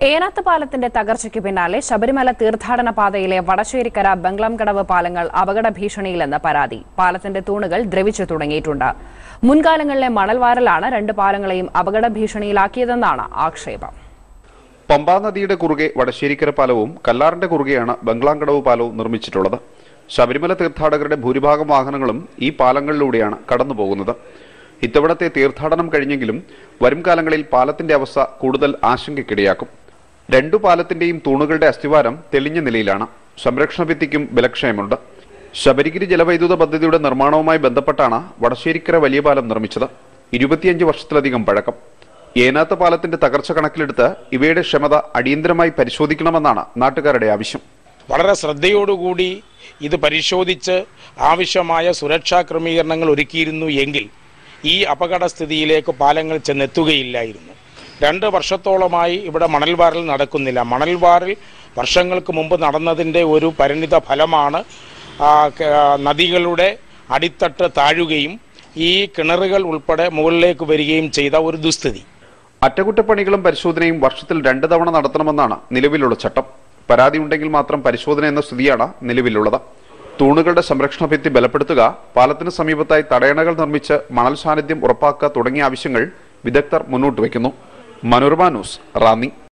ഏനാത്ത് പാലത്തിന്റെ തകർച്ചയ്ക്ക് പിന്നാലെ ശബരിമല തീർത്ഥാടന പാതയിലെ വടശ്ശേരിക്കര ബംഗ്ലാംകടവ് പാലങ്ങൾ അപകട ഭീഷണിയിലെന്ന് പരാതി. പാലത്തിന്റെ തൂണുകൾ ദ്രവിച്ചു തുടങ്ങിയിട്ടുണ്ട്. മുൻകാലങ്ങളിലെ മണൽവാരലാണ് രണ്ട് പാലങ്ങളെയും അപകട ഭീഷണിയിലാക്കിയതെന്നാണ് ആക്ഷേപം. പമ്പാ നദിയുടെ കുറുകെ വടശ്ശേരിക്കര പാലവും കല്ലാറിന്റെ കുറുകെയാണ് ബംഗ്ലാംകടവ് പാലവും നിർമ്മിച്ചിട്ടുള്ളത്. ശബരിമല തീർത്ഥാടകരുടെ ഭൂരിഭാഗം വാഹനങ്ങളും ഈ പാലങ്ങളിലൂടെയാണ് കടന്നുപോകുന്നത്. ഇത്തവണത്തെ തീർത്ഥാടനം കഴിഞ്ഞെങ്കിലും വരും കാലങ്ങളിൽ പാലത്തിന്റെ അവസ്ഥ കൂടുതൽ ആശങ്കയ്ക്കിടയാക്കും. രണ്ടു പാലത്തിന്റെയും തൂണുകളുടെ അസ്ഥിവാരം തെളിഞ്ഞ നിലയിലാണ്. സംരക്ഷണ ഭിത്തിക്കും ബലക്ഷയമുണ്ട്. ശബരിഗിരി ജലവൈദ്യുത പദ്ധതിയുടെ നിർമ്മാണവുമായി ബന്ധപ്പെട്ടാണ് വടശ്ശേരിക്കര വലിയ പാലം നിർമ്മിച്ചത്. ഇരുപത്തിയഞ്ച് വർഷത്തിലധികം പഴക്കം. ഏനാത്ത പാലത്തിന്റെ തകർച്ച കണക്കിലെടുത്ത് ഇവയുടെ ക്ഷമത അടിയന്തരമായി പരിശോധിക്കണമെന്നാണ് നാട്ടുകാരുടെ ആവശ്യം. വളരെ ശ്രദ്ധയോടുകൂടി ഇത് പരിശോധിച്ച് ആവശ്യമായ സുരക്ഷാ ക്രമീകരണങ്ങൾ ഒരുക്കിയിരുന്നു എങ്കിൽ ഈ അപകടസ്ഥിതിയിലേക്ക് പാലങ്ങൾ ചെന്നെത്തുകയില്ലായിരുന്നു. രണ്ട് വർഷത്തോളമായി ഇവിടെ മണൽവാരൽ നടക്കുന്നില്ല. മണൽവാരൽ വർഷങ്ങൾക്ക് മുമ്പ് നടന്നതിന്റെ ഒരു പരിണിത ഫലമാണ് നദികളുടെ അടിത്തട്ട് താഴുകയും ഈ കിണറുകൾ ഉൾപ്പെടെ മുകളിലേക്ക് വരികയും ചെയ്ത ഒരു ദുസ്ഥിതി. അറ്റകുറ്റപ്പണികളും പരിശോധനയും വർഷത്തിൽ രണ്ട് തവണ നടത്തണമെന്നാണ് നിലവിലുള്ള ചട്ടം. പരാതി ഉണ്ടെങ്കിൽ മാത്രം പരിശോധന എന്ന സ്ഥിതിയാണ് നിലവിലുള്ളത്. തൂണുകളുടെ സംരക്ഷണ ഭിത്തി ബലപ്പെടുത്തുക പാലത്തിന് സമീപത്തായി തടയണകൾ നിർമ്മിച്ച് മണൽ സാന്നിധ്യം ഉറപ്പാക്കുക തുടങ്ങിയ ആവശ്യങ്ങൾ വിദഗ്ധർ മുന്നോട്ട് വയ്ക്കുന്നു. Mano Hermanos, Rami